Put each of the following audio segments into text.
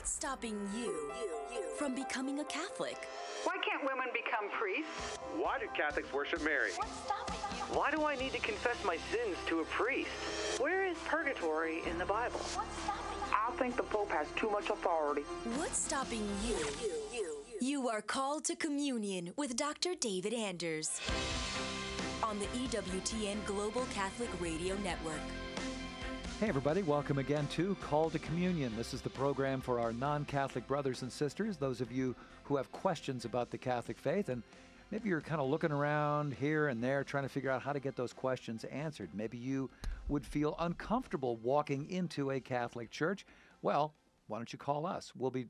What's stopping you from becoming a Catholic? Why can't women become priests? Why do Catholics worship Mary? What's stopping you? Why do I need to confess my sins to a priest? Where is purgatory in the Bible? What's stopping you? I think the Pope has too much authority. What's stopping you? You are called to communion with Dr. David Anders on the EWTN Global Catholic Radio Network. Hey, everybody, welcome again to Call to Communion. This is the program for our non Catholic brothers and sisters, those of you who have questions about the Catholic faith. And maybe you're kind of looking around here and there trying to figure out how to get those questions answered. Maybe you would feel uncomfortable walking into a Catholic church. Well, why don't you call us? We'll be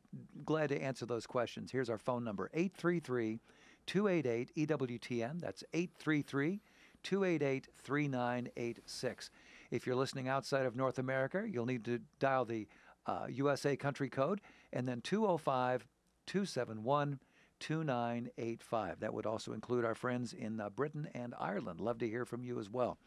glad to answer those questions. Here's our phone number 833 288 EWTN. That's 833 288 3986. If you're listening outside of North America, you'll need to dial the uh, USA country code and then 205 271 2985. That would also include our friends in uh, Britain and Ireland. Love to hear from you as well.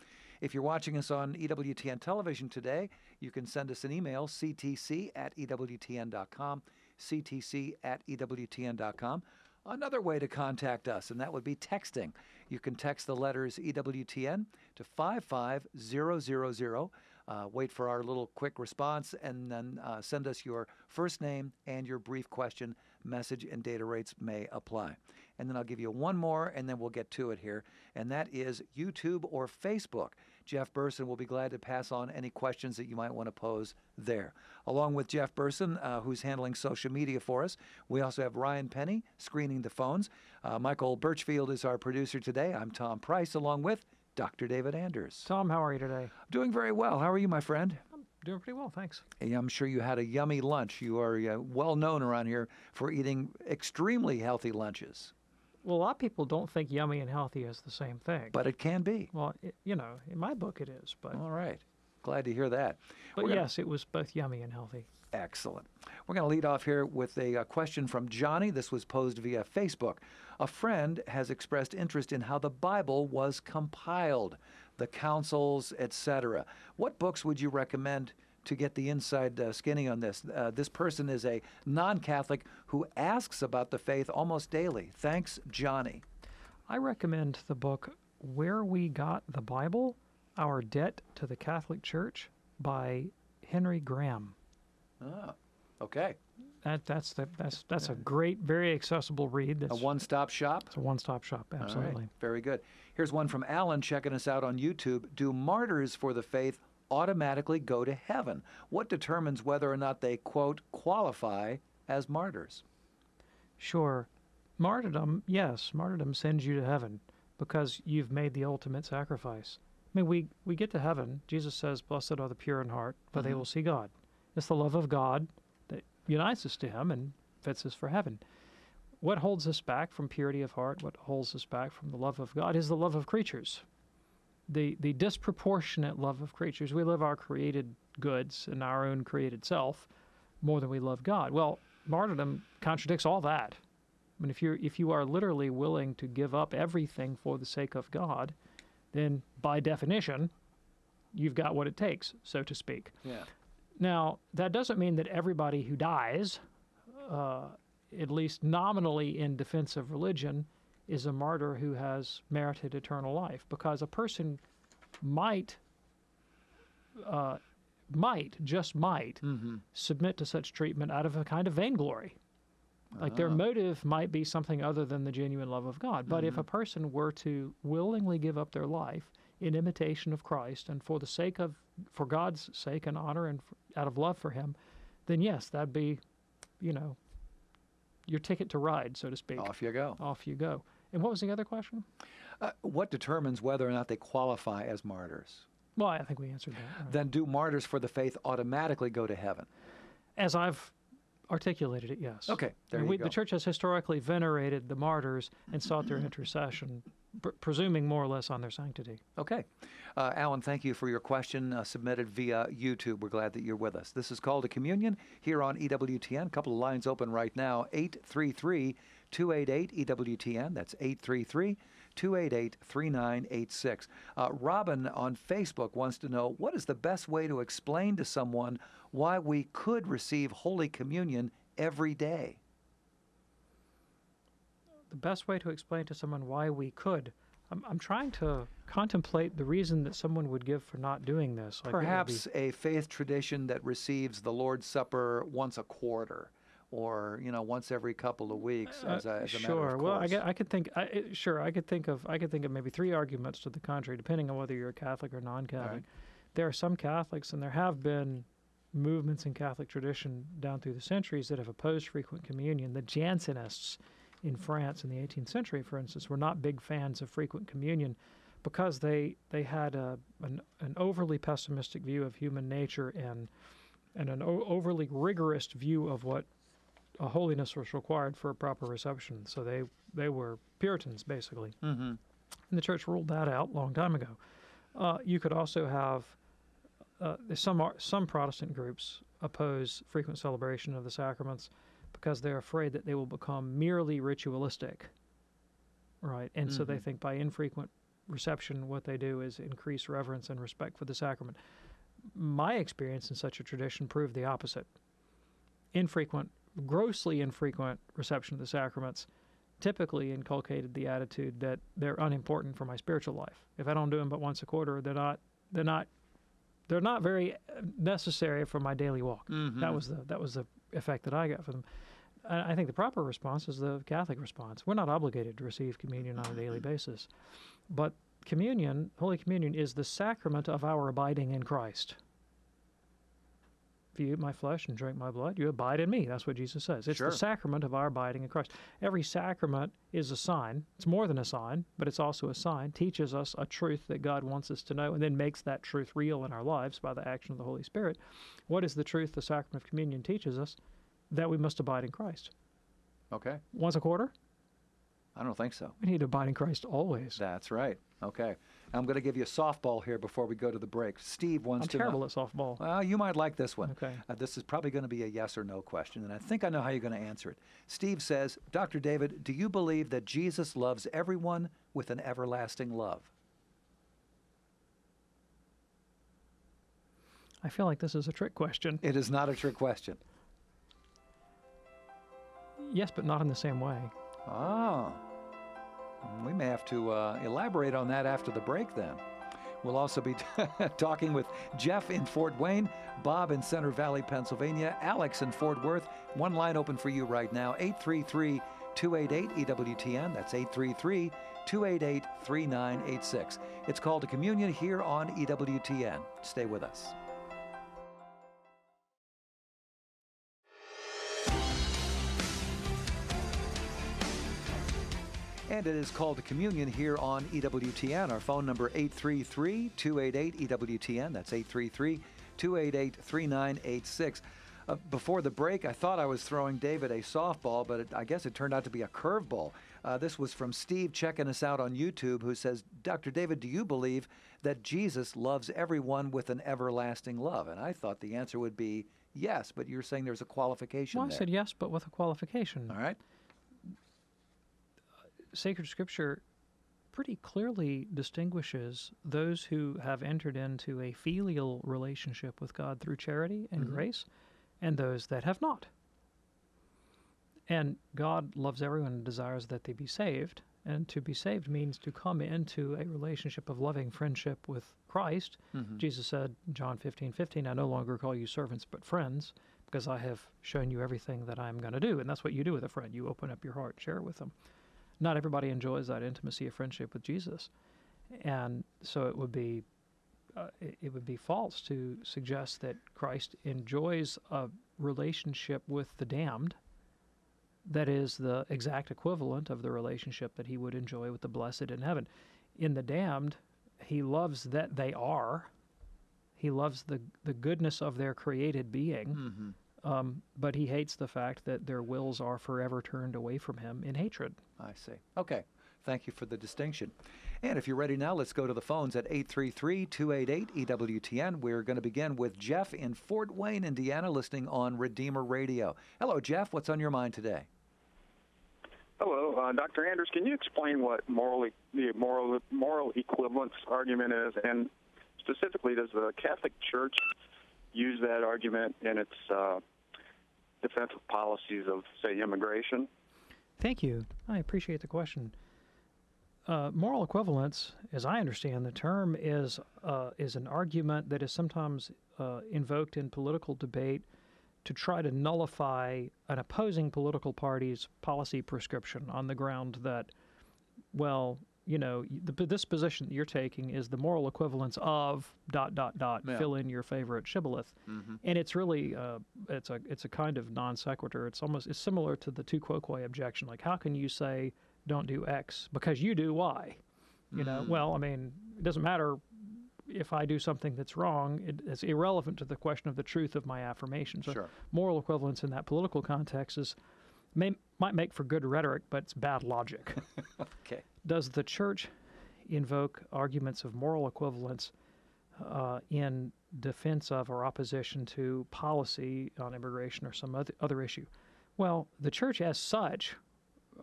If you're watching us on EWTN television today, you can send us an email, ctc at EWTN.com, ctc at EWTN.com. Another way to contact us, and that would be texting. You can text the letters EWTN to 55000. Uh, wait for our little quick response, and then uh, send us your first name and your brief question. Message and data rates may apply. And then I'll give you one more, and then we'll get to it here, and that is YouTube or Facebook. Jeff Burson will be glad to pass on any questions that you might want to pose there. Along with Jeff Burson, uh, who's handling social media for us, we also have Ryan Penny screening the phones. Uh, Michael Birchfield is our producer today. I'm Tom Price, along with Dr. David Anders. Tom, how are you today? I'm doing very well. How are you, my friend? I'm doing pretty well, thanks. I'm sure you had a yummy lunch. You are uh, well known around here for eating extremely healthy lunches, Well, a lot of people don't think yummy and healthy is the same thing. but it can be. well, it, you know, in my book it is, but All right. Glad to hear that. but gonna- yes, it was both yummy and healthy. Excellent. We're going to lead off here with a, uh question from Johnny. This was posed via Facebook. A friend has expressed interest in how the Bible was compiled, the councils, etc. What books would you recommend to get the inside uh, skinny on this? Uh, this person is a non Catholic who asks about the faith almost daily. Thanks, Johnny. I recommend the book Where We Got the Bible: Our Debt to the Catholic Church by Henry Graham. Ah, okay. That that's the that's that's a great, very accessible read. That's, A one stop shop? it's a one-stop shop. Right, Absolutely. Very good. Here's one from Alan checking us out on YouTube. Do martyrs for the faith automatically go to heaven? What determines whether or not they, quote, qualify as martyrs? Sure. Martyrdom, yes, martyrdom sends you to heaven because you've made the ultimate sacrifice. I mean, we, we get to heaven. Jesus says, Blessed are the pure in heart, for they mm-hmm. will see God. It's the love of God that unites us to Him and fits us for heaven. What holds us back from purity of heart, what holds us back from the love of God, is the love of creatures. The, the disproportionate love of creatures. We love our created goods and our own created self more than we love God. Well, martyrdom contradicts all that. I mean, if you're if you are literally willing to give up everything for the sake of God, then by definition, you've got what it takes, so to speak. Yeah. Now, that doesn't mean that everybody who dies, uh, at least nominally in defense of religion, is a martyr who has merited eternal life, because a person might, uh, might just might mm-hmm. submit to such treatment out of a kind of vainglory. Like their ah. motive might be something other than the genuine love of God. But if mm-hmm. a person were to willingly give up their life in imitation of Christ and for the sake of, for God's sake and honor and for, out of love for Him, then yes, that'd be, you know, your ticket to ride, so to speak. Off you go. Off you go. And what was the other question? Uh, what determines whether or not they qualify as martyrs? Well, I think we answered that. already. Then do martyrs for the faith automatically go to heaven? As I've articulated it, yes. Okay, there And you we, go. The church has historically venerated the martyrs and sought their intercession, pr- presuming more or less on their sanctity. Okay. Uh, Alan, thank you for your question uh, submitted via YouTube. We're glad that you're with us. This is Called a Communion here on EWTN. A couple of lines open right now 833 288 EWTN. That's 833 288 3986. Uh, Robin on Facebook wants to know what is the best way to explain to someone why we could receive Holy Communion every day? The best way to explain to someone why we could. I'm, I'm trying to contemplate the reason that someone would give for not doing this. Like would be- Perhaps a faith tradition that receives the Lord's Supper once a quarter or, you know, once every couple of weeks as a, as a Uh, sure. matter of well, I, I could think. I, sure, I could think of. I could think of maybe three arguments to the contrary, depending on whether you're a Catholic or non-Catholic. right. There are some Catholics, and there have been movements in Catholic tradition down through the centuries that have opposed frequent communion. The Jansenists in France in the 18th century, for instance, were not big fans of frequent communion because they they had a an, an overly pessimistic view of human nature and and an o- overly rigorous view of what a holiness was required for a proper reception. So they they were Puritans basically, mm-hmm. and the church ruled that out a long time ago. Uh, you could also have uh, some some Protestant groups oppose frequent celebration of the sacraments because they're afraid that they will become merely ritualistic, right? And so they Mhm. think by infrequent reception, what they do is increase reverence and respect for the sacrament. My experience in such a tradition proved the opposite. Infrequent, grossly infrequent reception of the sacraments typically inculcated the attitude that they're unimportant for my spiritual life. If I don't do them but once a quarter, they're not they're not they're not very uh, necessary for my daily walk. That was the that was the effect that I got from them. I think the proper response is the Catholic response. We're not obligated to receive communion on a daily basis, but communion, Holy Communion, is the sacrament of our abiding in Christ. If you eat my flesh and drink my blood, you abide in me. That's what Jesus says. It's Sure. the sacrament of our abiding in Christ. Every sacrament is a sign. It's more than a sign, but it's also a sign. Teaches us a truth that God wants us to know and then makes that truth real in our lives by the action of the Holy Spirit. What is the truth the sacrament of communion teaches us? That we must abide in Christ. Okay. Once a quarter? I don't think so. We need to abide in Christ always. That's right. Okay. I'm going to give you a softball here before we go to the break. Steve wants I'm to terrible know. at softball. Well, you might like this one. Okay. Uh, this is probably going to be a yes or no question, and I think I know how you're going to answer it. Steve says, Dr. David, do you believe that Jesus loves everyone with an everlasting love? I feel like this is a trick question. It is not a trick question. Yes, but not in the same way. Oh. We may have to uh, elaborate on that after the break then. We'll also be talking with Jeff in Fort Wayne, Bob in Center Valley, Pennsylvania, Alex in Fort Worth. One line open for you right now 833 288 EWTN. That's 833 288 3986. It's called a communion here on EWTN. Stay with us. And it is called communion here on EWTN. Our phone number 833-288-EWTN. That's 833-288-3986. Uh, before the break, I thought I was throwing David a softball, but it, I guess it turned out to be a curveball. Uh, this was from Steve checking us out on YouTube, who says, Dr. David, do you believe that Jesus loves everyone with an everlasting love? And I thought the answer would be yes, but you're saying there's a qualification Well, I there. said yes, but with a qualification. All right. Sacred Scripture pretty clearly distinguishes those who have entered into a filial relationship with God through charity and mm-hmm. grace and those that have not. And God loves everyone and desires that they be saved. And to be saved means to come into a relationship of loving friendship with Christ. Mm-hmm. Jesus said, John 15, 15, I no longer call you servants but friends because I have shown you everything that I'm going to do. And that's what you do with a friend. You open up your heart, share it with them. Not everybody enjoys that intimacy of friendship with Jesus. And so it would be uh, it, would be false to suggest that Christ enjoys a relationship with the damned that is the exact equivalent of the relationship that he would enjoy with the blessed in heaven. In the damned, he loves that they are. He loves the the goodness of their created being, um, but he hates the fact that their wills are forever turned away from him in hatred. I see. Okay. Thank you for the distinction. And if you're ready now, let's go to the phones at 833 288 EWTN. We're going to begin with Jeff in Fort Wayne, Indiana, listening on Redeemer Radio. Hello, Jeff. What's on your mind today? Hello, uh, Dr. Anders. Can you explain what moral e- the moral moral equivalence argument is, and specifically, does the Catholic Church use that argument in its uh, defensive policies of, say, immigration? Thank you. I appreciate the question. Uh, moral equivalence, as I understand the term, is uh, is an argument that is sometimes uh, invoked in political debate to try to nullify an opposing political party's policy prescription on the ground that, well, you know, the, this position that you're taking is the moral equivalence of dot dot dot. Yeah. Fill in your favorite shibboleth, and it's really uh, it's a it's a kind of non sequitur. It's almost it's similar to the tu quoque objection. Like, how can you say don't do X because you do Y? You know, well, I mean, it doesn't matter if I do something that's wrong. It, it's irrelevant to the question of the truth of my affirmation. So, Sure. moral equivalence in that political context is may, might make for good rhetoric, but it's bad logic. Okay. Does the church invoke arguments of moral equivalence uh, in defense of or opposition to policy on immigration or some other, other issue? Well, the church as such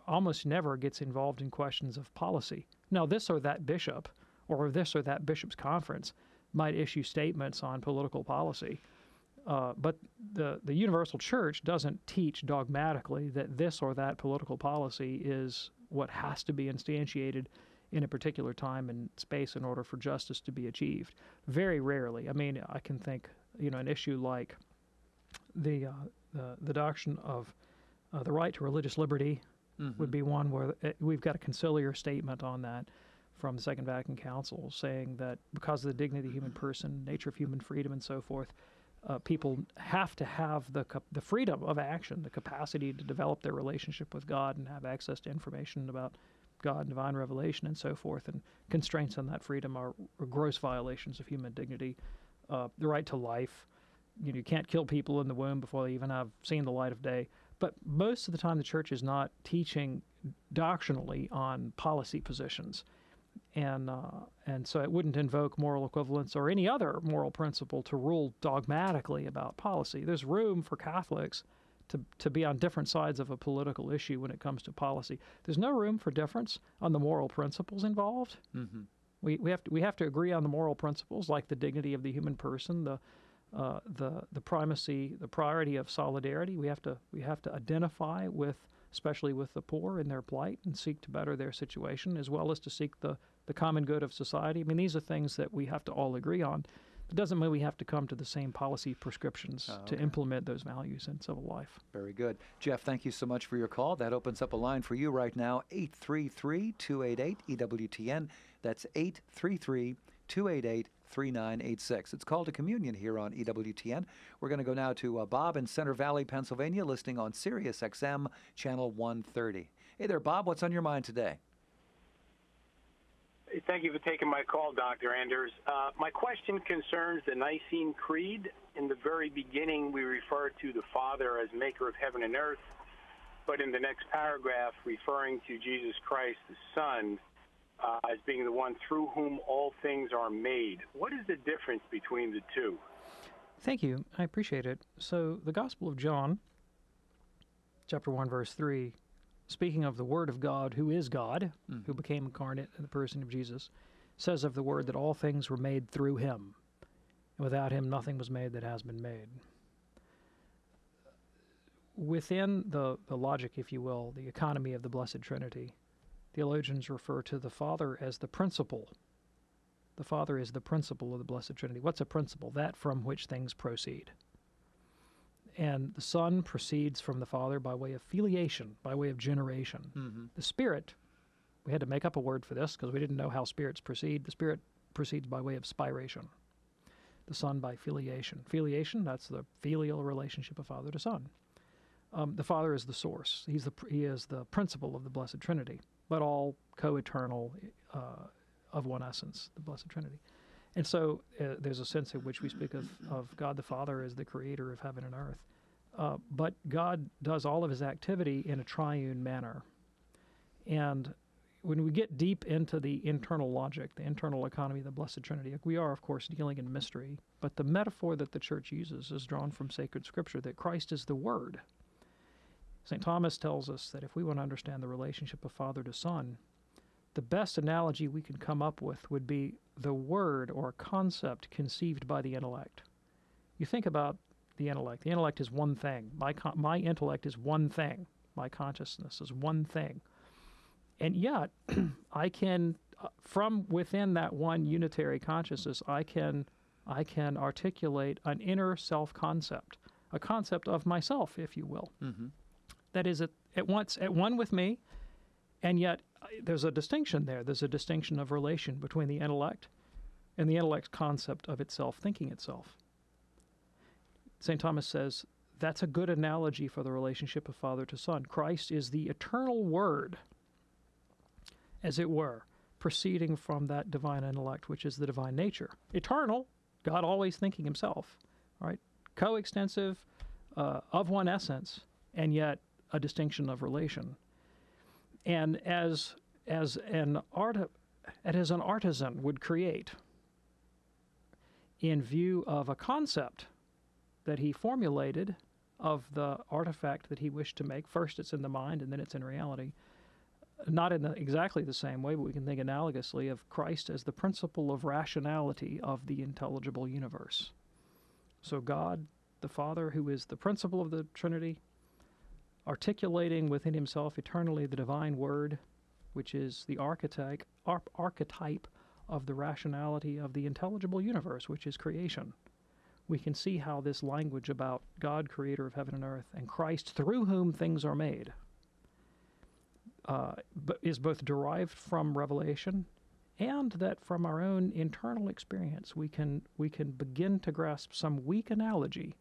almost never gets involved in questions of policy. Now, this or that bishop or this or that bishop's conference might issue statements on political policy. Uh, but the, the universal church doesn't teach dogmatically that this or that political policy is what has to be instantiated in a particular time and space in order for justice to be achieved. Very rarely. I mean, I can think, you know, an issue like the uh, the, the doctrine of uh, the right to religious liberty would be one where uh, we've got a conciliar statement on that from the Second Vatican Council saying that because of the dignity of the human person, nature of human freedom, and so forth, uh, people have to have the the freedom of action, the capacity to develop their relationship with God and have access to information about God and divine revelation and so forth. And constraints on that freedom are, are gross violations of human dignity. Uh, the right to life, you know, you can't kill people in the womb before they even have seen the light of day. But most of the time, the church is not teaching doctrinally on policy positions, and uh, and so it wouldn't invoke moral equivalence or any other moral principle to rule dogmatically about policy. There's room for Catholics to to be on different sides of a political issue when it comes to policy. There's no room for difference on the moral principles involved. Mm-hmm. We we have to we have to agree on the moral principles like the dignity of the human person, the uh, the the primacy, the priority of solidarity. We have to we have to identify with, especially with the poor in their plight, and seek to better their situation, as well as to seek the the common good of society. I mean, these are things that we have to all agree on. It doesn't mean we have to come to the same policy prescriptions oh, to implement those values in civil life. Very good. Jeff, thank you so much for your call. That opens up a line for you right now 833 288 EWTN. That's 833 288 3986. It's called a communion here on EWTN. We're going to go now to uh, Bob in Center Valley, Pennsylvania, listening on Sirius XM, channel 130. Hey there, Bob. What's on your mind today? Thank you for taking my call, Dr. Anders. Uh, my question concerns the Nicene Creed. In the very beginning, we refer to the Father as maker of heaven and earth, but in the next paragraph, referring to Jesus Christ, the Son, uh, as being the one through whom all things are made. What is the difference between the two? Thank you. I appreciate it. So, the Gospel of John, chapter 1, verse 3, speaking of the Word of God, who is God, who became incarnate in the person of Jesus, says of the Word that all things were made through him. And without him, nothing was made that has been made. Within the, the logic, if you will, the economy of the Blessed Trinity, theologians refer to the Father as the principle. The Father is the principle of the Blessed Trinity. What's a principle? That from which things proceed. And the Son proceeds from the Father by way of filiation, by way of generation. The Spirit, we had to make up a word for this because we didn't know how spirits proceed. The Spirit proceeds by way of spiration. The Son by filiation. Filiation, that's the filial relationship of Father to Son. Um, the Father is the source. He's the he is the principle of the Blessed Trinity, but all co-eternal uh, of one essence, the Blessed Trinity. And so uh, there's a sense in which we speak of, of God the Father as the creator of heaven and earth. Uh, but God does all of his activity in a triune manner. And when we get deep into the internal logic, the internal economy of the Blessed Trinity, we are, of course, dealing in mystery. But the metaphor that the church uses is drawn from sacred scripture that Christ is the Word. St. Thomas tells us that if we want to understand the relationship of father to son, the best analogy we can come up with would be the word or concept conceived by the intellect. You think about the intellect. The intellect is one thing. My, con- my intellect is one thing. My consciousness is one thing. And yet, I can, uh, from within that one unitary consciousness, I can, I can articulate an inner self concept, a concept of myself, if you will. Mm-hmm. That is at, at once at one with me, and yet uh, there's a distinction there. There's a distinction of relation between the intellect and the intellect's concept of itself thinking itself. St. Thomas says that's a good analogy for the relationship of father to son. Christ is the eternal word, as it were, proceeding from that divine intellect, which is the divine nature. Eternal, God always thinking himself, right? Coextensive, uh, of one essence, and yet a distinction of relation. And as as an art as an artisan would create in view of a concept that he formulated of the artifact that he wished to make. First, it's in the mind, and then it's in reality. Not in the, exactly the same way, but we can think analogously of Christ as the principle of rationality of the intelligible universe. So, God, the Father, who is the principle of the Trinity, articulating within himself eternally the divine word, which is the archetype, ar- archetype of the rationality of the intelligible universe, which is creation. We can see how this language about God, creator of heaven and earth, and Christ, through whom things are made, uh, is both derived from revelation and that from our own internal experience we can we can begin to grasp some weak analogy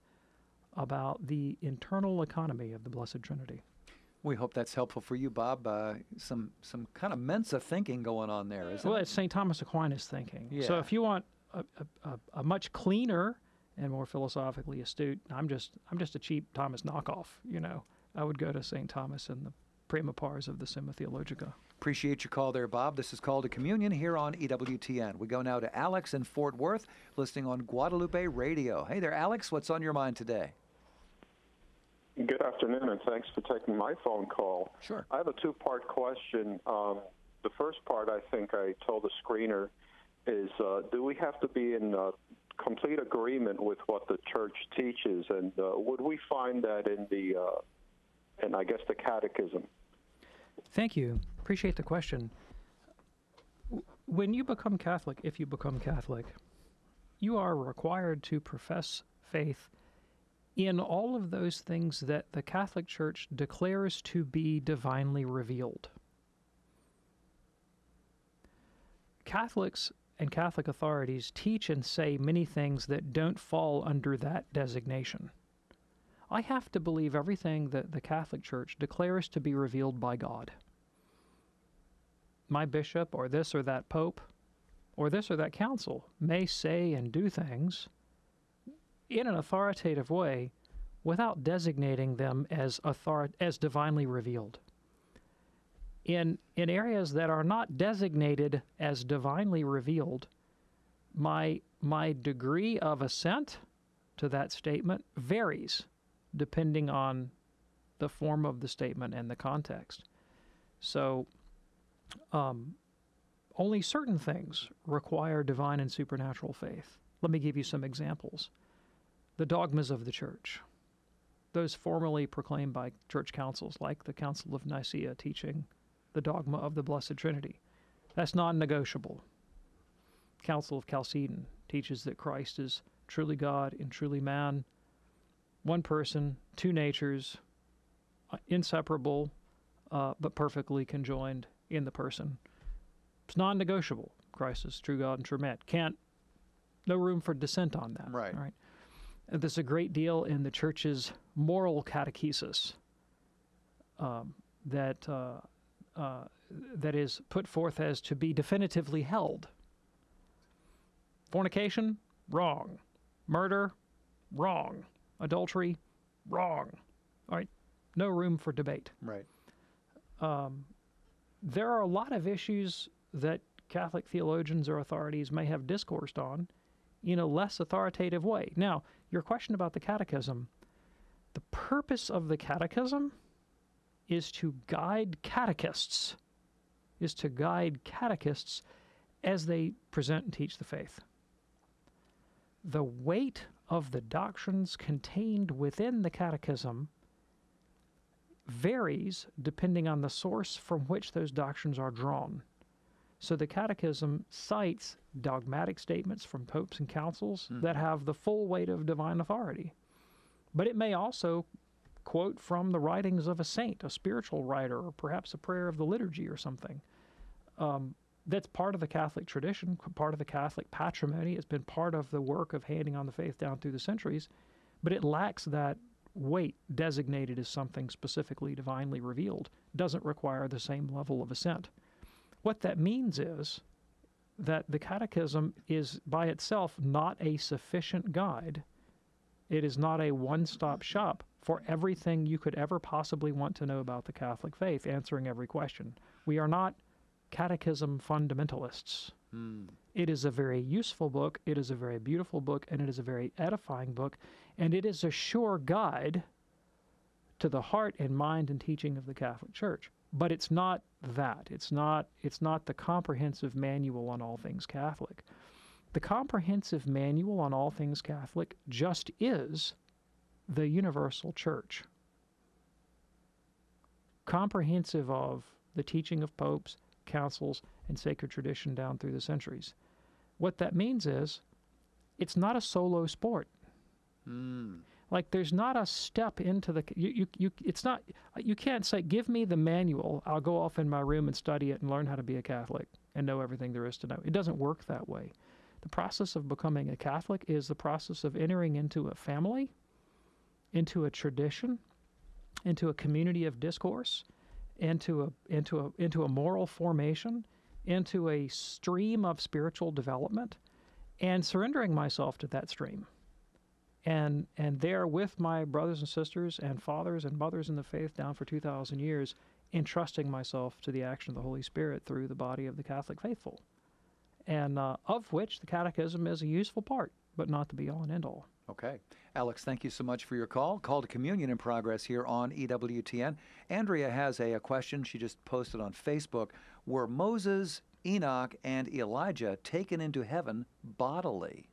about the internal economy of the Blessed Trinity. We hope that's helpful for you, Bob. Uh, some some kind of Mensa thinking going on there, isn't well, it? it's St. Thomas Aquinas thinking. Yeah. So if you want a, a, a much cleaner and more philosophically astute. I'm just I'm just a cheap Thomas knockoff, you know. I would go to St. Thomas and the Prima Pars of the Summa Theologica. Appreciate your call there, Bob. This is Call to Communion here on EWTN. We go now to Alex in Fort Worth, listening on Guadalupe Radio. Hey there, Alex. What's on your mind today? Good afternoon, and thanks for taking my phone call. Sure. I have a two part question. Um, the first part, I think I told the screener, is uh, do we have to be in uh, complete agreement with what the church teaches, and uh, would we find that in the, uh, and I guess the catechism? Thank you. Appreciate the question. When you become Catholic, if you become Catholic, you are required to profess faith in all of those things that the Catholic Church declares to be divinely revealed. Catholics and Catholic authorities teach and say many things that don't fall under that designation. I have to believe everything that the Catholic Church declares to be revealed by God. My bishop, or this or that pope, or this or that council may say and do things in an authoritative way without designating them as, author- as divinely revealed. In in areas that are not designated as divinely revealed my my degree of assent to that statement varies depending on the form of the statement and the context. So um, only certain things require divine and supernatural faith. Let me give you some examples. The dogmas of the church. Those formally proclaimed by church councils like the council of nicaea teaching the dogma of the Blessed Trinity. That's non negotiable. Council of Chalcedon teaches that Christ is truly God and truly man, one person, two natures, uh, inseparable, uh, but perfectly conjoined in the person. It's non negotiable. Christ is true God and true man. Can't, no room for dissent on that. Right. Right. There's a great deal in the church's moral catechesis um, that uh, uh, that is put forth as to be definitively held. Fornication, wrong. Murder, wrong. Adultery, wrong. All right, no room for debate. Right. Um, there are a lot of issues that Catholic theologians or authorities may have discoursed on in a less authoritative way. Now, your question about the catechism the purpose of the catechism is to guide catechists, is to guide catechists as they present and teach the faith. The weight of the doctrines contained within the catechism varies depending on the source from which those doctrines are drawn. So the Catechism cites dogmatic statements from popes and councils mm-hmm. that have the full weight of divine authority. But it may also quote from the writings of a saint, a spiritual writer, or perhaps a prayer of the liturgy or something. Um, that's part of the Catholic tradition, part of the Catholic patrimony. It's been part of the work of handing on the faith down through the centuries, but it lacks that weight designated as something specifically divinely revealed. Doesn't require the same level of assent. What that means is that the Catechism is by itself not a sufficient guide. It is not a one stop shop for everything you could ever possibly want to know about the Catholic faith, answering every question. We are not catechism fundamentalists. Mm. It is a very useful book, it is a very beautiful book, and it is a very edifying book, and it is a sure guide to the heart and mind and teaching of the Catholic Church. But it's not that. It's not it's not the comprehensive manual on all things Catholic. The comprehensive manual on all things Catholic just is the universal church. Comprehensive of the teaching of popes, councils, and sacred tradition down through the centuries. What that means is it's not a solo sport. Mm. Like there's not a step into the you, you you it's not you can't say give me the manual. I'll go off in my room and study it and learn how to be a Catholic and know everything there is to know. It doesn't work that way. The process of becoming a Catholic is the process of entering into a family, into a tradition, into a community of discourse, into a into a into a moral formation, into a stream of spiritual development, and surrendering myself to that stream and and there with my brothers and sisters and fathers and mothers in the faith down for 2000 years entrusting myself to the action of the holy spirit through the body of the catholic faithful. And uh, of which the catechism is a useful part but not the be all and end all okay. Alex thank you so much for your call. Call to communion in progress here on ewtn andrea has a, a question she just posted on facebook. Were moses enoch and elijah taken into heaven bodily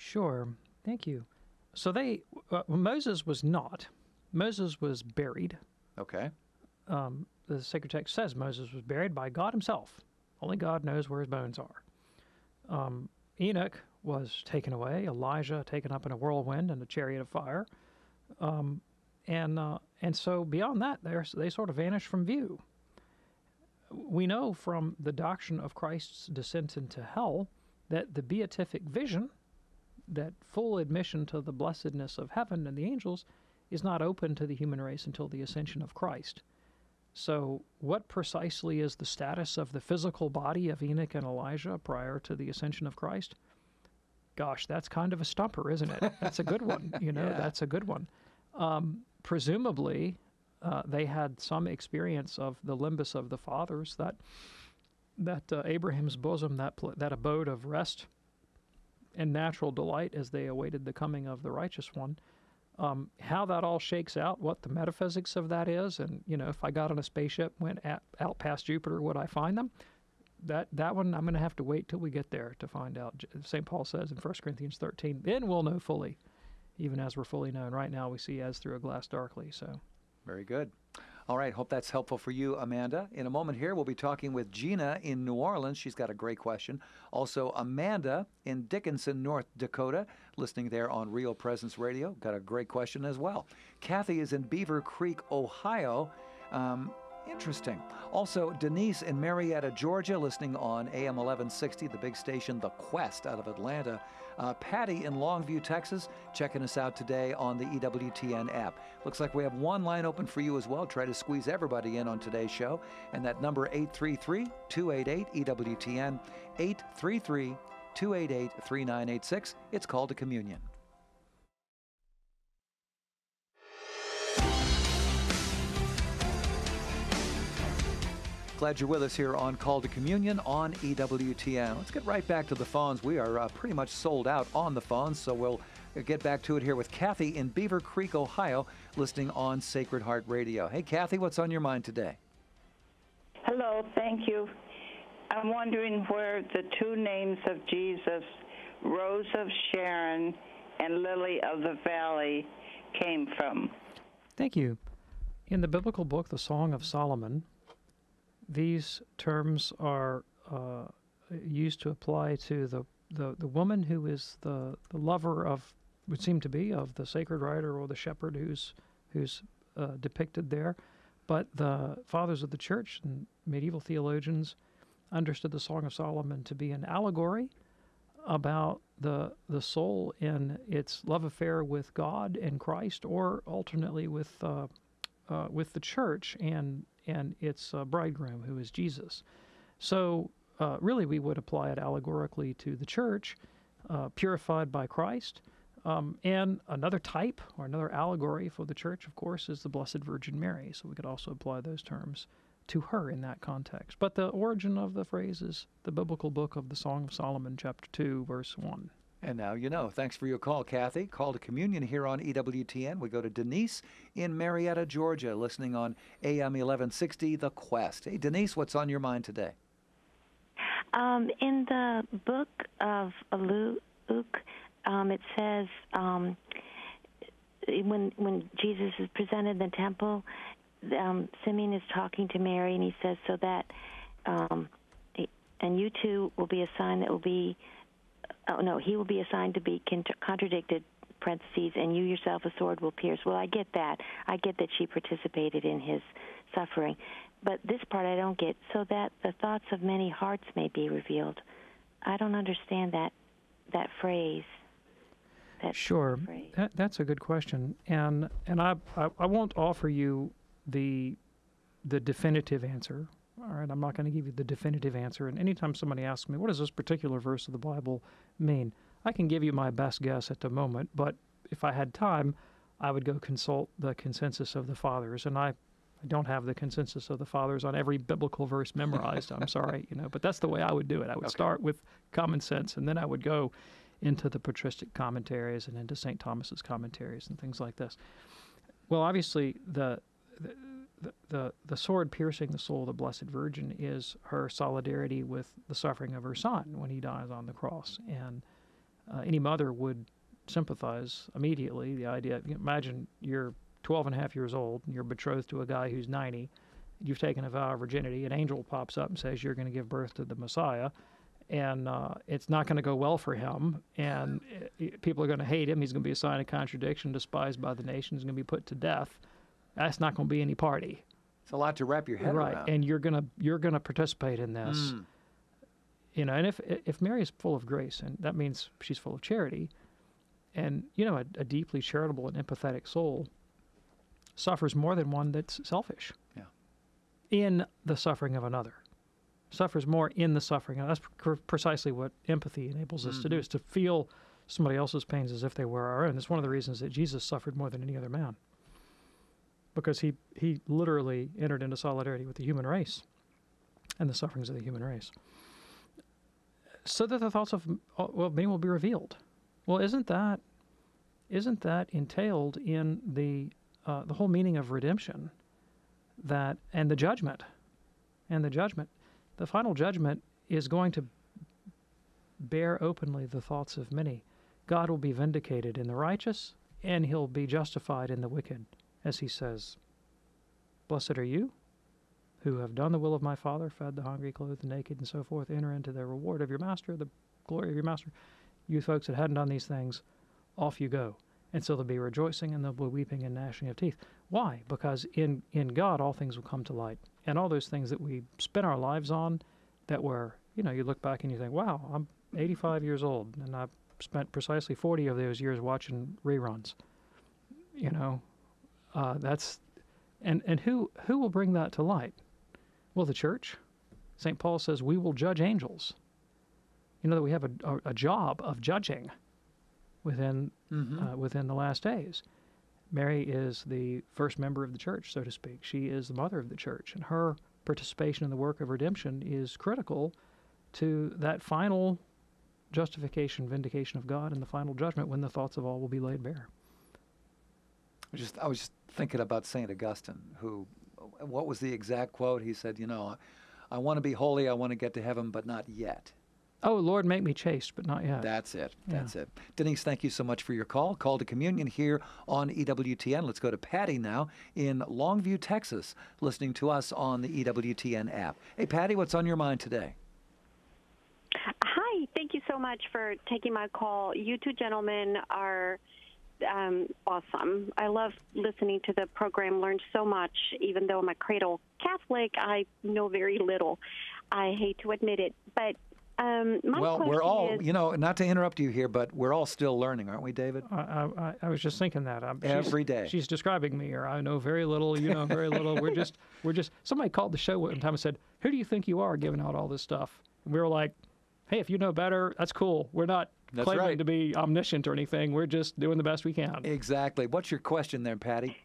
Sure. Thank you. So they uh, Moses was not. Moses was buried. Okay. Um, the sacred text says Moses was buried by God Himself. Only God knows where his bones are. Um, Enoch was taken away. Elijah taken up in a whirlwind and a chariot of fire. Um, and uh, and so beyond that, they sort of vanish from view. We know from the doctrine of Christ's descent into hell that the beatific vision that full admission to the blessedness of heaven and the angels is not open to the human race until the ascension of Christ. So, what precisely is the status of the physical body of Enoch and Elijah prior to the ascension of Christ? Gosh, that's kind of a stumper, isn't it? That's a good one. You know, yeah. that's a good one. Um, presumably, uh, they had some experience of the limbus of the fathers, that that uh, Abraham's bosom, that pl- that abode of rest and natural delight as they awaited the coming of the righteous one. Um, how that all shakes out, what the metaphysics of that is, and you know, if I got on a spaceship, went at, out past Jupiter, would I find them? That that one, I'm going to have to wait till we get there to find out. St. Paul says in 1 Corinthians 13, then we'll know fully, even as we're fully known. Right now, we see as through a glass darkly. So, very good. All right, hope that's helpful for you, Amanda. In a moment here, we'll be talking with Gina in New Orleans. She's got a great question. Also, Amanda in Dickinson, North Dakota, listening there on Real Presence Radio, got a great question as well. Kathy is in Beavercreek, Ohio. Um, Interesting. Also, Denise in Marietta, Georgia, listening on AM 1160, the big station, The Quest, out of Atlanta. Uh, Patty in Longview, Texas, checking us out today on the EWTN app. Looks like we have one line open for you as well. Try to squeeze everybody in on today's show. And that number 833 288 EWTN 833 288 3986. It's called to communion. Glad you're with us here on Call to Communion on EWTN. Let's get right back to the phones. We are uh, pretty much sold out on the phones, so we'll uh, get back to it here with Kathy in Beavercreek, Ohio, listening on Sacred Heart Radio. Hey, Kathy, what's on your mind today? Hello, thank you. I'm wondering where the two names of Jesus, Rose of Sharon and Lily of the Valley, came from. Thank you. In the biblical book, The Song of Solomon, these terms are uh, used to apply to the, the, the woman who is the, the lover of, would seem to be, of the sacred writer or the shepherd who's, who's uh, depicted there. But the fathers of the church and medieval theologians understood the Song of Solomon to be an allegory about the the soul in its love affair with God and Christ, or alternately with uh, uh, with the church and and its uh, bridegroom, who is Jesus. So uh, really, we would apply it allegorically to the church, uh, purified by Christ. Um, and another type or another allegory for the church, of course, is the Blessed Virgin Mary. So we could also apply those terms to her in that context. But the origin of the phrase is the biblical book of the Song of Solomon, chapter 2, verse 1. And now you know. Thanks for your call, Kathy. Call to communion here on EWTN. We go to Denise in Marietta, Georgia, listening on AM 1160, The Quest. Hey, Denise, what's on your mind today? Um, in the book of Luke, um, it says um, when when Jesus is presented in the temple, um, Simeon is talking to Mary, and he says, "So that, um, and you too will be a sign that will be, oh no, he will be assigned to be contradicted." Parentheses, and you yourself a sword will pierce. Well, I get that. I get that she participated in his suffering, but this part I don't get. So that the thoughts of many hearts may be revealed. I don't understand that that phrase. That sure, phrase. That, that's a good question, and and I, I I won't offer you the the definitive answer. Right, I'm not going to give you the definitive answer. And anytime somebody asks me, what does this particular verse of the Bible mean? I can give you my best guess at the moment, but if I had time, I would go consult the consensus of the fathers. And I, I don't have the consensus of the fathers on every biblical verse memorized. I'm sorry, you know, but that's the way I would do it. I would Okay. start with common sense, and then I would go into the patristic commentaries and into St. Thomas's commentaries and things like this. Well, obviously, the the, the, the sword piercing the soul of the Blessed Virgin is her solidarity with the suffering of her son when he dies on the cross. And uh, any mother would sympathize immediately. The idea, imagine you're 12 and a half years old and you're betrothed to a guy who's 90. You've taken a vow of virginity. An angel pops up and says you're going to give birth to the Messiah. And uh, it's not going to go well for him. And uh, people are going to hate him. He's going to be a sign of contradiction, despised by the nation. He's going to be put to death that's not going to be any party. It's a lot to wrap your head right, around. Right, and you're gonna you're gonna participate in this. Mm. You know, and if if Mary is full of grace, and that means she's full of charity, and you know, a, a deeply charitable and empathetic soul suffers more than one that's selfish. Yeah. In the suffering of another, suffers more in the suffering. And that's pr- precisely what empathy enables us to do: Mhm. is to feel somebody else's pains as if they were our own. It's one of the reasons that Jesus suffered more than any other man because he, he literally entered into solidarity with the human race and the sufferings of the human race. So that the thoughts of uh, well, many will be revealed. Well, isn't that isn't that entailed in the uh, the whole meaning of redemption? That and the judgment, and the judgment, the final judgment is going to bear openly the thoughts of many. God will be vindicated in the righteous, and he'll be justified in the wicked as he says, Blessed are you who have done the will of my Father, fed the hungry, clothed the naked, and so forth, enter into the reward of your master, the glory of your master. You folks that hadn't done these things, off you go. And so there'll be rejoicing and there'll be weeping and gnashing of teeth. Why? Because in, in God all things will come to light. And all those things that we spend our lives on that were, you know, you look back and you think, wow, I'm 85 years old and I've spent precisely 40 of those years watching reruns. You know, uh, that's and and who who will bring that to light? Well, the church. St. Paul says we will judge angels. You know that we have a, a, a job of judging within Mhm. uh, within the last days. Mary is the first member of the church, so to speak. She is the mother of the church, and her participation in the work of redemption is critical to that final justification, vindication of God, and the final judgment when the thoughts of all will be laid bare. I just I was just thinking about Saint Augustine, who, what was the exact quote? He said, "You know, I want to be holy. I want to get to heaven, but not yet." Oh, Lord, make me chaste, but not yet. That's it. Yeah. That's it. Denise, thank you so much for your call. Call to communion here on EWTN. Let's go to Patty now in Longview, Texas, listening to us on the E EWTN app. Hey, Patty, what's on your mind today? Hi, thank you so much for taking my call. You two gentlemen are um, awesome. I love listening to the program, learned so much. Even though I'm a cradle Catholic, I know very little. I hate to admit it. But um, my well, question we're all, is, you know, not to interrupt you here, but we're all still learning, aren't we, David? I, I, I was just thinking that. I'm, Every she's, day. She's describing me here. I know very little. You know very little. we're just, we're just. Somebody called the show one time and said, "Who do you think you are, giving out all this stuff?" And we were like, "Hey, if you know better, that's cool. We're not That's claiming right. to be omniscient or anything. We're just doing the best we can." Exactly. What's your question there, Patty?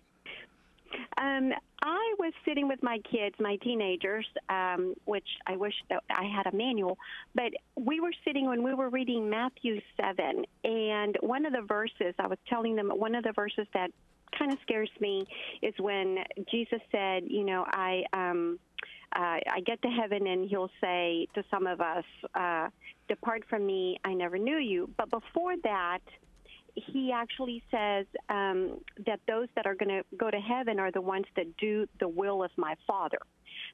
Um, I was sitting with my kids, my teenagers, um, which I wish that I had a manual, but we were sitting when we were reading Matthew 7, and one of the verses, I was telling them, one of the verses that kind of scares me is when Jesus said, you know, I. Um, uh, I get to heaven and he'll say to some of us, uh, Depart from me, I never knew you. But before that, he actually says um, that those that are going to go to heaven are the ones that do the will of my Father.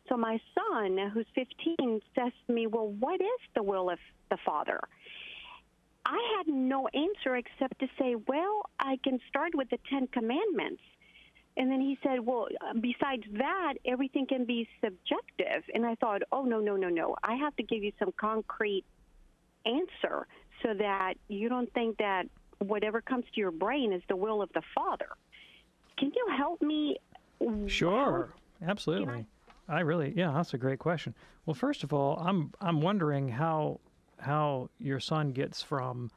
So my son, who's 15, says to me, Well, what is the will of the Father? I had no answer except to say, Well, I can start with the Ten Commandments. And then he said, Well, uh, besides that, everything can be subjective. And I thought, Oh, no, no, no, no. I have to give you some concrete answer so that you don't think that whatever comes to your brain is the will of the Father. Can you help me? Sure, absolutely. I really, yeah, that's a great question. Well, first of all, I'm I'm wondering how how your son gets from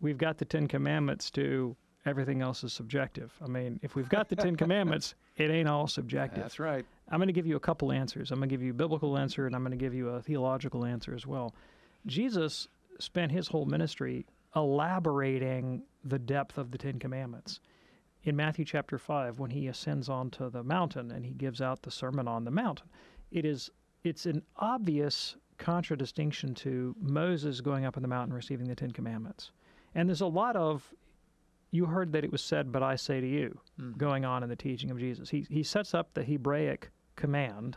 we've got the Ten Commandments to everything else is subjective. I mean, if we've got the Ten Commandments, it ain't all subjective. That's right. I'm going to give you a couple answers. I'm going to give you a biblical answer, and I'm going to give you a theological answer as well. Jesus spent his whole ministry elaborating the depth of the Ten Commandments. In Matthew chapter 5, when he ascends onto the mountain and he gives out the Sermon on the Mount, it is it's an obvious contradistinction to Moses going up on the mountain receiving the Ten Commandments. And there's a lot of you heard that it was said, but I say to you, mm. going on in the teaching of Jesus. He, he sets up the Hebraic command,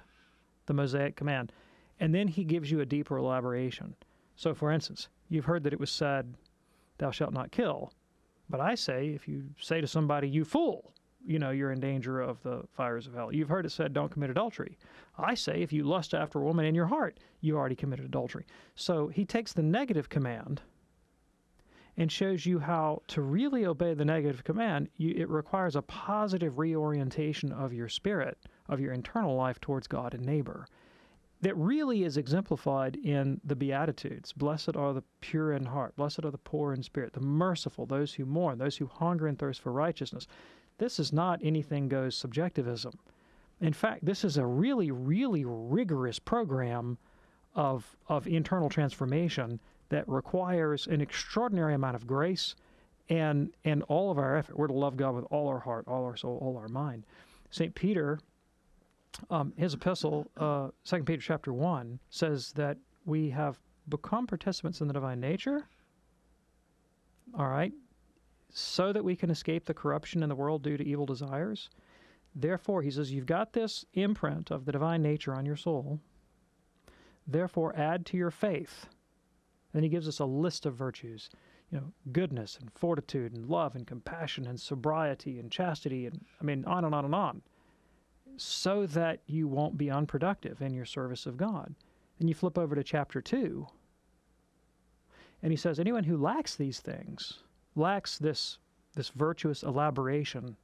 the Mosaic command, and then he gives you a deeper elaboration. So, for instance, you've heard that it was said, Thou shalt not kill. But I say, if you say to somebody, You fool, you know, you're in danger of the fires of hell. You've heard it said, Don't commit adultery. I say, if you lust after a woman in your heart, you already committed adultery. So he takes the negative command and shows you how to really obey the negative command, you, it requires a positive reorientation of your spirit, of your internal life towards God and neighbor. That really is exemplified in the Beatitudes. Blessed are the pure in heart, blessed are the poor in spirit, the merciful, those who mourn, those who hunger and thirst for righteousness. This is not anything goes subjectivism. In fact, this is a really, really rigorous program of, of internal transformation that requires an extraordinary amount of grace and and all of our effort. We're to love God with all our heart, all our soul, all our mind. St. Peter, um, his epistle, uh, 2 Peter chapter 1, says that we have become participants in the divine nature, all right, so that we can escape the corruption in the world due to evil desires. Therefore, he says, you've got this imprint of the divine nature on your soul. Therefore, add to your faith. Then he gives us a list of virtues, you know, goodness and fortitude and love and compassion and sobriety and chastity and I mean on and on and on. So that you won't be unproductive in your service of God. And you flip over to chapter 2. And he says anyone who lacks these things, lacks this this virtuous elaboration,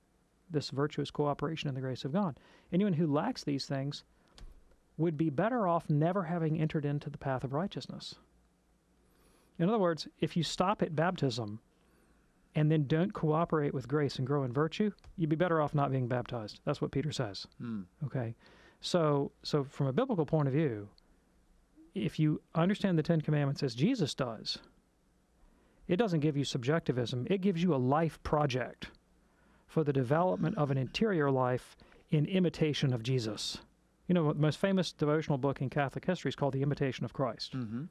this virtuous cooperation in the grace of God. Anyone who lacks these things would be better off never having entered into the path of righteousness. In other words, if you stop at baptism and then don't cooperate with grace and grow in virtue, you'd be better off not being baptized. That's what Peter says. Hmm. Okay. So so from a biblical point of view, if you understand the Ten Commandments as Jesus does, it doesn't give you subjectivism, it gives you a life project for the development of an interior life in imitation of Jesus. You know, the most famous devotional book in Catholic history is called The Imitation of Christ. Mm-hmm.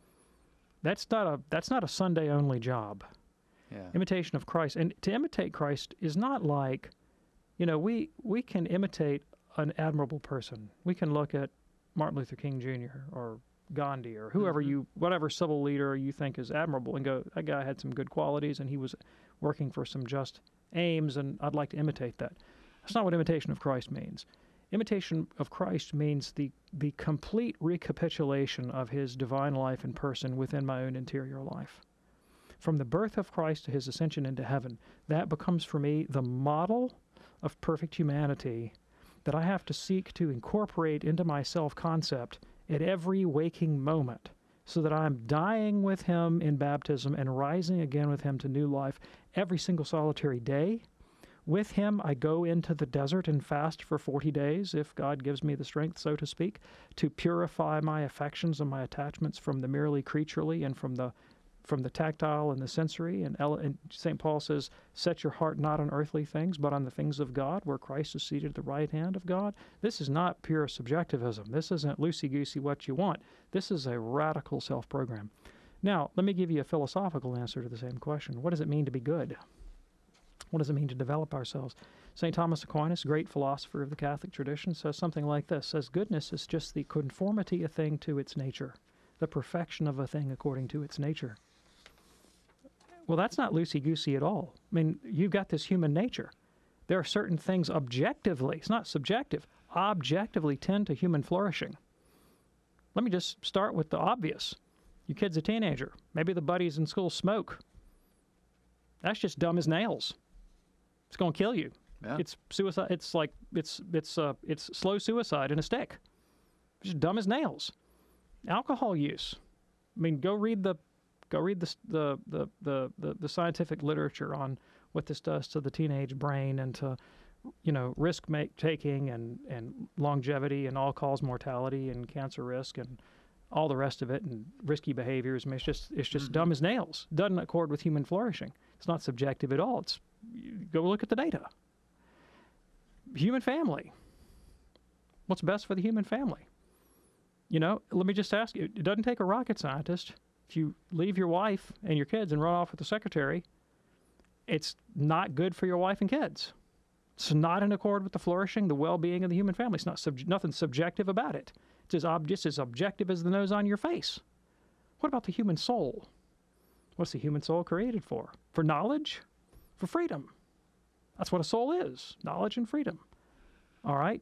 That's not a that's not a Sunday only job. Yeah. Imitation of Christ, and to imitate Christ is not like, you know, we we can imitate an admirable person. We can look at Martin Luther King Jr. or Gandhi or whoever Mhm. you whatever civil leader you think is admirable and go that guy had some good qualities and he was working for some just aims and I'd like to imitate that. That's not what imitation of Christ means. Imitation of Christ means the the complete recapitulation of his divine life and person within my own interior life. From the birth of Christ to his ascension into heaven, that becomes for me the model of perfect humanity that I have to seek to incorporate into my self concept at every waking moment so that I'm dying with him in baptism and rising again with him to new life every single solitary day. With him, I go into the desert and fast for 40 days, if God gives me the strength, so to speak, to purify my affections and my attachments from the merely creaturely and from the from the tactile and the sensory. And, and St. Paul says, Set your heart not on earthly things, but on the things of God, where Christ is seated at the right hand of God. This is not pure subjectivism. This isn't loosey goosey what you want. This is a radical self program. Now, let me give you a philosophical answer to the same question What does it mean to be good? What does it mean to develop ourselves? St. Thomas Aquinas, great philosopher of the Catholic tradition, says something like this says goodness is just the conformity of a thing to its nature, the perfection of a thing according to its nature. Well, that's not loosey goosey at all. I mean, you've got this human nature. There are certain things objectively, it's not subjective, objectively tend to human flourishing. Let me just start with the obvious. Your kid's a teenager. Maybe the buddies in school smoke. That's just dumb as nails. It's going to kill you. Yeah. It's suicide. It's like it's it's uh, it's slow suicide in a stick. It's just dumb as nails. Alcohol use. I mean, go read the go read the the the the, the, the scientific literature on what this does to the teenage brain and to you know risk make taking and and longevity and all cause mortality and cancer risk and all the rest of it and risky behaviors. I mean, it's just it's just dumb as nails. Doesn't accord with human flourishing. It's not subjective at all. It's go look at the data. Human family. What's best for the human family? You know, let me just ask you. It doesn't take a rocket scientist. If you leave your wife and your kids and run off with the secretary, it's not good for your wife and kids. It's not in accord with the flourishing, the well-being of the human family. It's not sub- nothing subjective about it. It's as ob- just as objective as the nose on your face. What about the human soul? What's the human soul created for? For knowledge? For freedom. That's what a soul is knowledge and freedom. All right?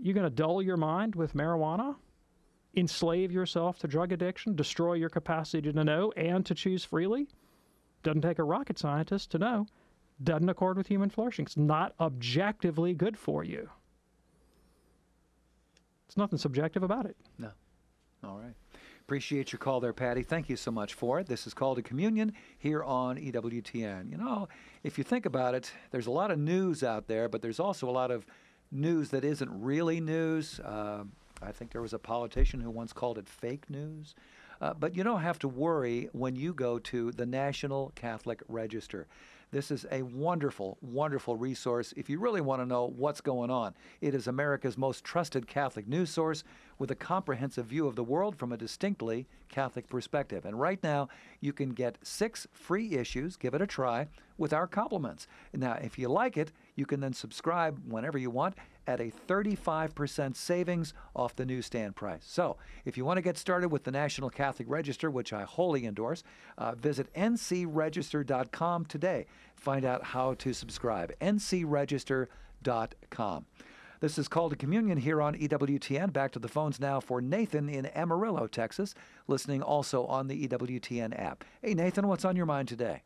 You're going to dull your mind with marijuana? Enslave yourself to drug addiction? Destroy your capacity to know and to choose freely? Doesn't take a rocket scientist to know. Doesn't accord with human flourishing. It's not objectively good for you. There's nothing subjective about it. No. All right. Appreciate your call there, Patty. Thank you so much for it. This is Called to Communion here on EWTN. You know, if you think about it, there's a lot of news out there, but there's also a lot of news that isn't really news. Uh, I think there was a politician who once called it fake news. Uh, but you don't have to worry when you go to the National Catholic Register. This is a wonderful, wonderful resource if you really want to know what's going on. It is America's most trusted Catholic news source with a comprehensive view of the world from a distinctly Catholic perspective. And right now, you can get six free issues. Give it a try with our compliments. Now, if you like it, you can then subscribe whenever you want at a 35% savings off the newsstand price. So, if you want to get started with the National Catholic Register, which I wholly endorse, uh, visit ncregister.com today. Find out how to subscribe. ncregister.com. This is Called to Communion here on EWTN. Back to the phones now for Nathan in Amarillo, Texas, listening also on the EWTN app. Hey, Nathan, what's on your mind today?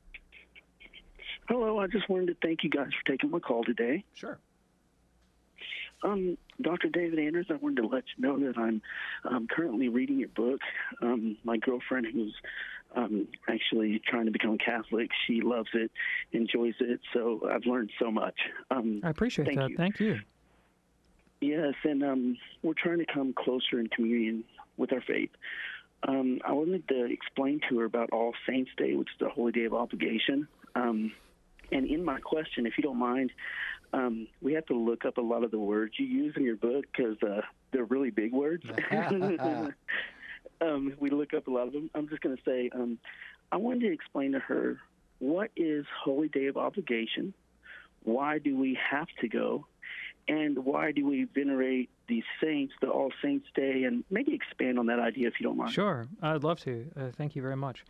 Hello, I just wanted to thank you guys for taking my call today. Sure. Um, Dr. David Anders, I wanted to let you know that I'm um, currently reading your book. Um, my girlfriend, who's um, actually trying to become Catholic, she loves it, enjoys it. So I've learned so much. Um, I appreciate thank that. You. Thank you. Yes, and um, we're trying to come closer in communion with our faith. um, I wanted to explain to her about All Saints Day, which is a holy day of obligation. Um, and in my question, if you don't mind, um, we have to look up a lot of the words you use in your book because uh, they're really big words. um, we look up a lot of them. I'm just going to say, um, I wanted to explain to her what is Holy Day of Obligation, why do we have to go, and why do we venerate these saints, the All Saints Day, and maybe expand on that idea if you don't mind. Sure, I'd love to. Uh, thank you very much.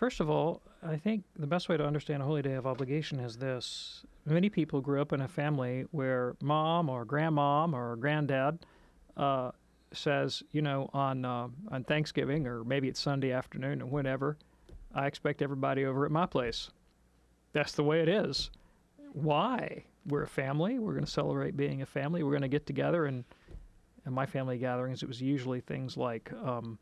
First of all, I think the best way to understand a holy day of obligation is this. Many people grew up in a family where mom or grandmom or granddad uh, says, you know, on uh, on Thanksgiving or maybe it's Sunday afternoon or whenever, I expect everybody over at my place. That's the way it is. Why? We're a family. We're going to celebrate being a family. We're going to get together and in my family gatherings, it was usually things like um,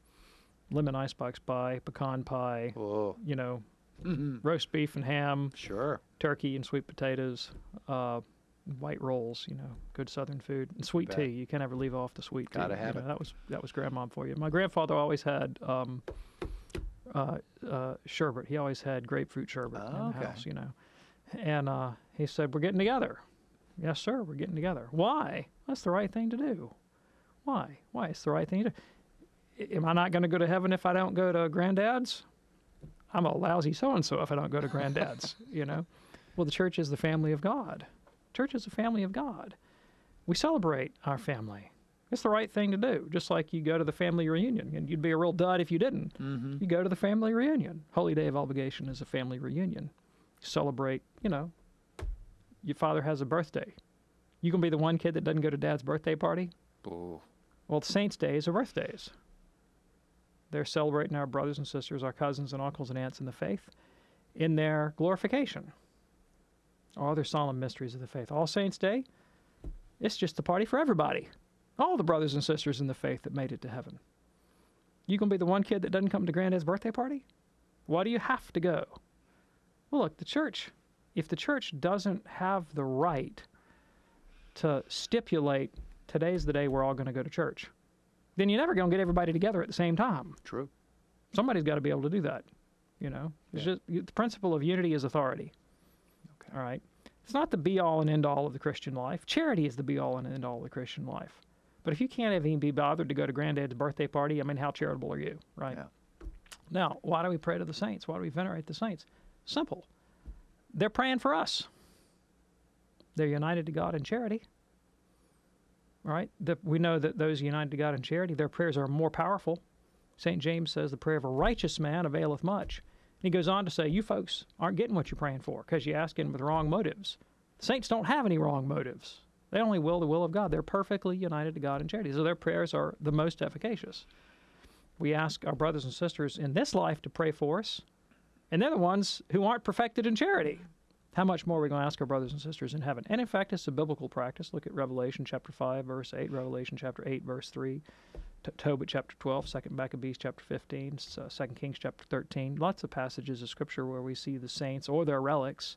lemon icebox pie, pecan pie, Whoa. you know, mm-hmm. roast beef and ham, sure, turkey and sweet potatoes, uh, white rolls, you know, good Southern food, and sweet tea. You can't ever leave off the sweet tea. Gotta have you know, it. That was that was grandmom for you. My grandfather always had. Um, uh, uh, sherbet. He always had grapefruit sherbet in okay. the house, you know. And uh, he said, "We're getting together." Yes, sir. We're getting together. Why? That's the right thing to do. Why? Why? It's the right thing to do. Am I not going to go to heaven if I don't go to granddad's? I'm a lousy so and so if I don't go to granddad's, you know? Well, the church is the family of God. Church is a family of God. We celebrate our family. It's the right thing to do, just like you go to the family reunion, and you'd be a real dud if you didn't. Mm-hmm. You go to the family reunion. Holy Day of Obligation is a family reunion. Celebrate, you know, your father has a birthday. You gonna be the one kid that doesn't go to dad's birthday party? Ooh. Well, Saints' days are birthdays. They're celebrating our brothers and sisters, our cousins and uncles and aunts in the faith in their glorification. All other solemn mysteries of the faith. All Saints' Day, it's just a party for everybody. All the brothers and sisters in the faith that made it to heaven. You gonna be the one kid that doesn't come to granddad's birthday party? Why do you have to go? Well, look, the church, if the church doesn't have the right to stipulate today's the day we're all going to go to church, then you're never going to get everybody together at the same time. True. Somebody's got to be able to do that. You know, it's just the principle of unity is authority. Okay. All right. It's not the be all and end all of the Christian life. Charity is the be all and end all of the Christian life. But if you can't even be bothered to go to granddad's birthday party, I mean, how charitable are you, right? Yeah. Now, why do we pray to the saints? Why do we venerate the saints? Simple. They're praying for us. They're united to God in charity. Right? That we know that those united to God in charity, their prayers are more powerful. St. James says the prayer of a righteous man availeth much. And he goes on to say, You folks aren't getting what you're praying for because you're asking with wrong motives. The saints don't have any wrong motives. They only will the will of God. They're perfectly united to God in charity. So their prayers are the most efficacious. We ask our brothers and sisters in this life to pray for us, and they're the ones who aren't perfected in charity. How much more are we going to ask our brothers and sisters in heaven? And in fact, it's a biblical practice. Look at Revelation chapter 5, verse 8, Revelation chapter 8, verse 3, T- Tobit chapter 12, 2nd Maccabees chapter 15, uh, 2nd Kings chapter 13. Lots of passages of Scripture where we see the saints or their relics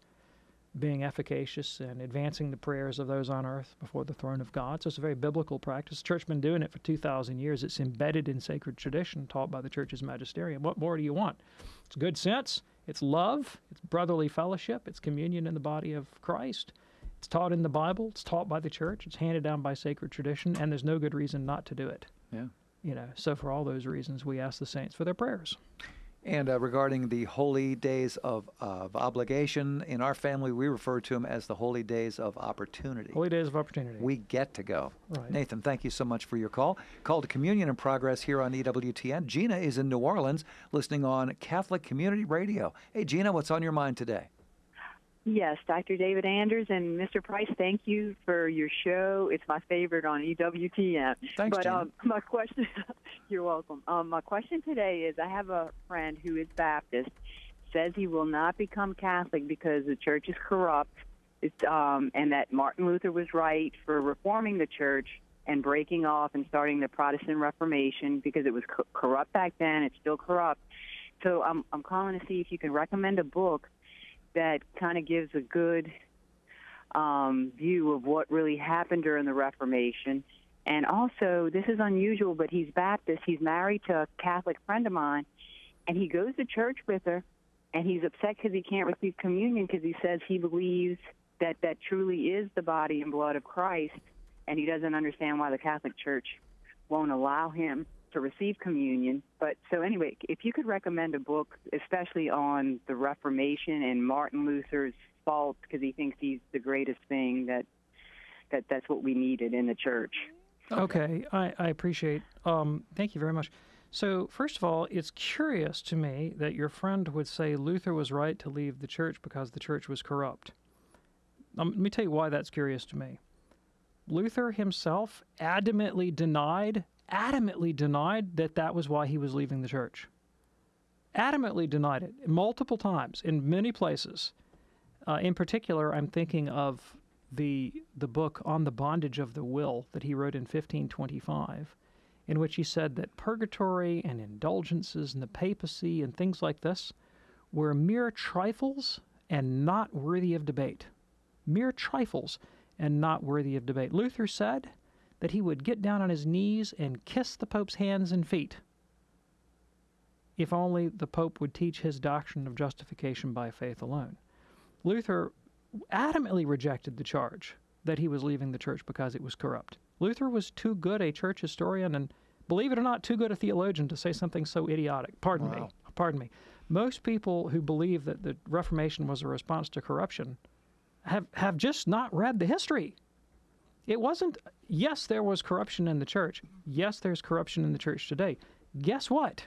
being efficacious and advancing the prayers of those on earth before the throne of God. So it's a very biblical practice. The church's been doing it for 2,000 years. It's embedded in sacred tradition taught by the church's magisterium. What more do you want? It's good sense, it's love, it's brotherly fellowship, it's communion in the body of Christ. It's taught in the Bible, it's taught by the church, it's handed down by sacred tradition, and there's no good reason not to do it. Yeah. You know, so for all those reasons, we ask the saints for their prayers. And uh, regarding the holy days of, of obligation, in our family, we refer to them as the holy days of opportunity. Holy days of opportunity. We get to go. Right. Nathan, thank you so much for your call. Call to Communion in Progress here on EWTN. Gina is in New Orleans listening on Catholic Community Radio. Hey, Gina, what's on your mind today? Yes, Dr. David Anders and Mr. Price, thank you for your show. It's my favorite on EWTN. Thanks, but um, my question, you're welcome. Um, my question today is: I have a friend who is Baptist, says he will not become Catholic because the church is corrupt, it's, um, and that Martin Luther was right for reforming the church and breaking off and starting the Protestant Reformation because it was co- corrupt back then. It's still corrupt. So I'm I'm calling to see if you can recommend a book that kind of gives a good um, view of what really happened during the Reformation And also, this is unusual, but he's Baptist. He's married to a Catholic friend of mine, and he goes to church with her, and he's upset because he can't receive communion because he says he believes that that truly is the body and blood of Christ, and he doesn't understand why the Catholic Church won't allow him to receive communion. But so anyway, if you could recommend a book, especially on the Reformation and Martin Luther's fault, because he thinks he's the greatest thing that that that's what we needed in the church. Okay, I, I appreciate. Um, thank you very much. So, first of all, it's curious to me that your friend would say Luther was right to leave the church because the church was corrupt. Um, let me tell you why that's curious to me. Luther himself adamantly denied, adamantly denied that that was why he was leaving the church. Adamantly denied it multiple times in many places. Uh, in particular, I'm thinking of the the book on the bondage of the will that he wrote in 1525, in which he said that purgatory and indulgences and the papacy and things like this were mere trifles and not worthy of debate. Mere trifles and not worthy of debate. Luther said that he would get down on his knees and kiss the Pope's hands and feet if only the Pope would teach his doctrine of justification by faith alone. Luther adamantly rejected the charge that he was leaving the church because it was corrupt. Luther was too good a church historian and, believe it or not, too good a theologian to say something so idiotic. Pardon Wow. me. Pardon me. Most people who believe that the Reformation was a response to corruption have, have just not read the history. It wasn't, yes, there was corruption in the church. Yes, there's corruption in the church today. Guess what?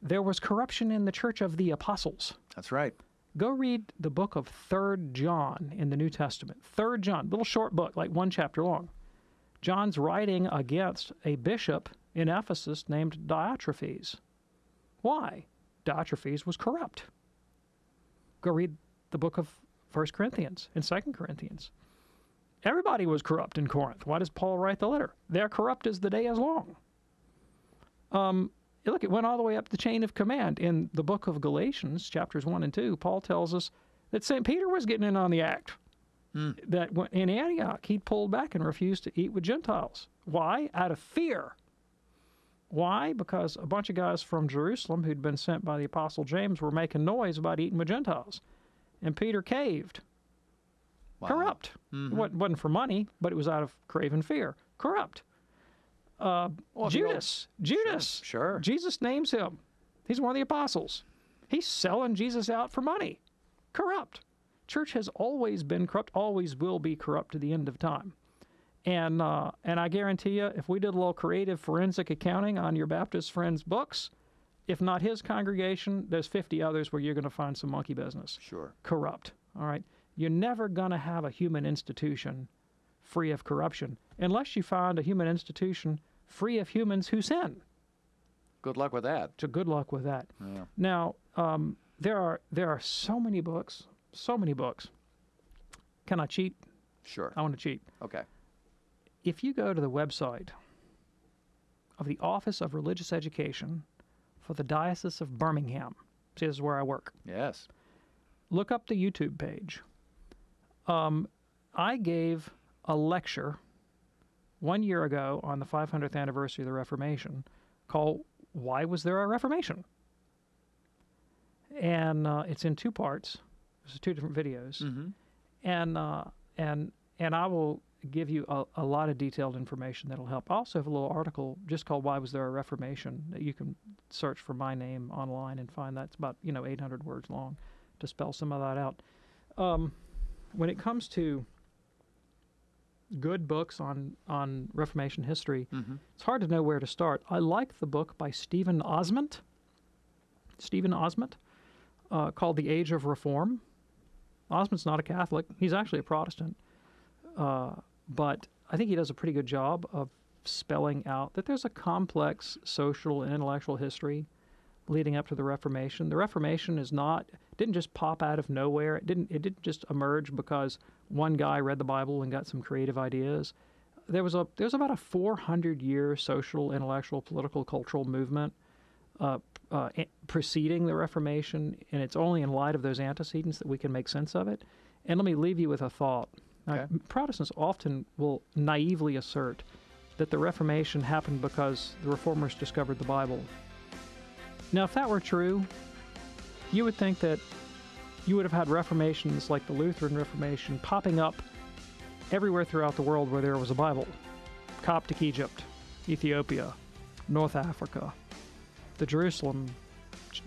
There was corruption in the church of the apostles. That's right. Go read the book of Third John in the New Testament. Third John, little short book, like one chapter long. John's writing against a bishop in Ephesus named Diotrephes. Why? Diotrephes was corrupt. Go read the book of First Corinthians and Second Corinthians. Everybody was corrupt in Corinth. Why does Paul write the letter? They're corrupt as the day is long. Um, look, it went all the way up the chain of command. In the book of Galatians, chapters 1 and 2, Paul tells us that St. Peter was getting in on the act. That in Antioch, he'd pulled back and refused to eat with Gentiles. Why? Out of fear. Why? Because a bunch of guys from Jerusalem who'd been sent by the Apostle James were making noise about eating with Gentiles. And Peter caved. Corrupt. Mhm. It wasn't for money, but it was out of craven fear. Corrupt. Uh, Well, Judas. Judas. Sure. Jesus names him. He's one of the apostles. He's selling Jesus out for money. Corrupt. Church has always been corrupt, always will be corrupt to the end of time. And uh, and I guarantee you, if we did a little creative forensic accounting on your Baptist friend's books, if not his congregation, there's 50 others where you're going to find some monkey business. Sure. Corrupt. All right. You're never going to have a human institution free of corruption unless you find a human institution free of humans who sin. Good luck with that. So good luck with that. Yeah. Now, um, there are there are so many books, so many books. Can I cheat? Sure. I want to cheat. Okay. If you go to the website of the Office of Religious Education for the Diocese of Birmingham, see, this is where I work. Yes. Look up the YouTube page. Um, I gave a lecture one year ago on the 500th anniversary of the Reformation called "Why Was There a Reformation?" and uh, it's in two parts. There's two different videos, and uh, and and I will give you a, a lot of detailed information that'll help. I also have a little article just called "Why Was There a Reformation?" that you can search for my name online and find. That's about you know 800 words long to spell some of that out. Um, when it comes to good books on on Reformation history, it's hard to know where to start. I like the book by Steven Ozment. Steven Ozment, uh, called "The Age of Reform." Ozment's not a Catholic; he's actually a Protestant, uh, but I think he does a pretty good job of spelling out that there's a complex social and intellectual history leading up to the Reformation. The Reformation is not didn't just pop out of nowhere. It didn't it didn't just emerge because one guy read the Bible and got some creative ideas. There was a there was about a 400 year social, intellectual, political, cultural movement uh, uh, preceding the Reformation, and it's only in light of those antecedents that we can make sense of it. And let me leave you with a thought. Now, Okay. Protestants often will naively assert that the Reformation happened because the Reformers discovered the Bible. Now, if that were true, you would think that you would have had reformations like the Lutheran Reformation popping up everywhere throughout the world where there was a Bible Coptic Egypt, Ethiopia, North Africa, the Jerusalem,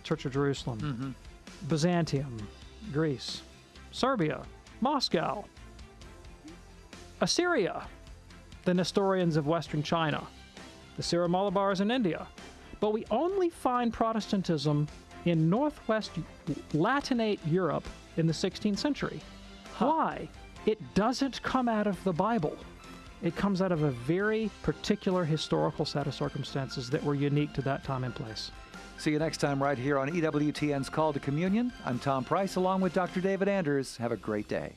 Church of Jerusalem, Mm-hmm. Byzantium, Greece, Serbia, Moscow, Assyria, the Nestorians of Western China, the Syro-Malabars in India. But we only find Protestantism in northwest Latinate Europe in the 16th century. Why? It doesn't come out of the Bible. It comes out of a very particular historical set of circumstances that were unique to that time and place. See you next time right here on EWTN's Call to Communion. I'm Tom Price along with Dr. David Anders. Have a great day.